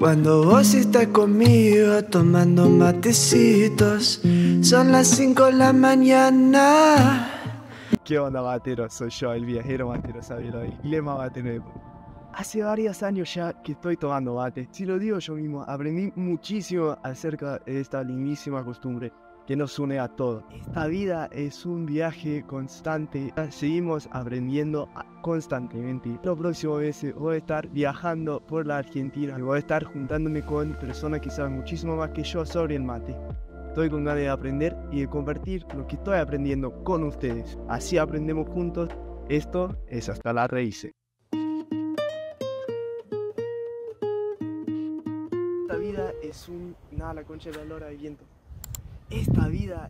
Cuando vos estás conmigo tomando matecitos, son las 5 de la mañana. ¿Qué onda, batero? Soy yo, el viajero batero Sabelo y Lema Batero. Hace varios años ya que estoy tomando mate. Si lo digo yo mismo, aprendí muchísimo acerca de esta lindísima costumbre que nos une a todos. Esta vida es un viaje constante, seguimos aprendiendo constantemente. Los próximos meses voy a estar viajando por la Argentina y voy a estar juntándome con personas que saben muchísimo más que yo sobre el mate. Estoy con ganas de aprender y de compartir lo que estoy aprendiendo con ustedes. Así aprendemos juntos. Esto es hasta la raíces. Esta vida es un... Nada, la concha de la lora de viento. Esta vida